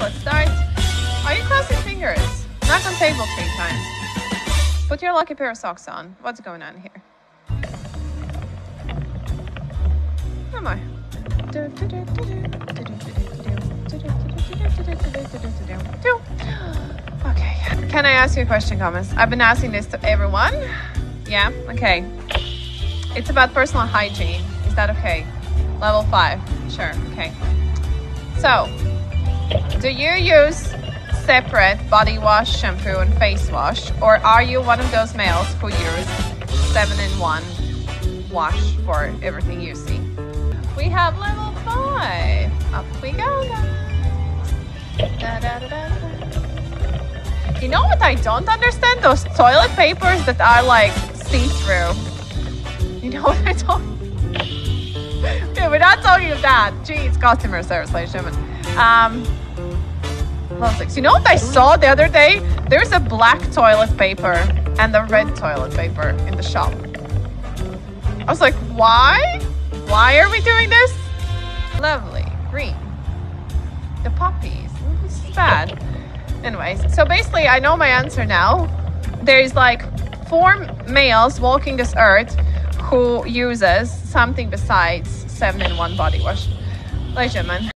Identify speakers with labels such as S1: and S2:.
S1: Let's start. Are you crossing fingers? Knock on table three times. Put your lucky pair of socks on. What's going on here? Am I? Okay. Can I ask you a question, comments? I've been asking this to everyone. Yeah? Okay. It's about personal hygiene. Is that okay? Level five. Sure. Okay. So, do you use separate body wash, shampoo, and face wash, or are you one of those males who use seven in one wash for everything you see? We have level five. Up we go, da, da, da. You know what I don't understand? Those toilet papers that are like see-through. You know what I don't? Of that. Jeez, customer service, ladies and gentlemen. Um, level six. You know what I saw the other day? There's a black toilet paper and a red toilet paper in the shop. I was like, why? Why are we doing this? Lovely. Green. The puppies. This is bad. Anyways, so basically, I know my answer now. There's like four males walking this earth who uses something besides seven in one body wash. And gentlemen.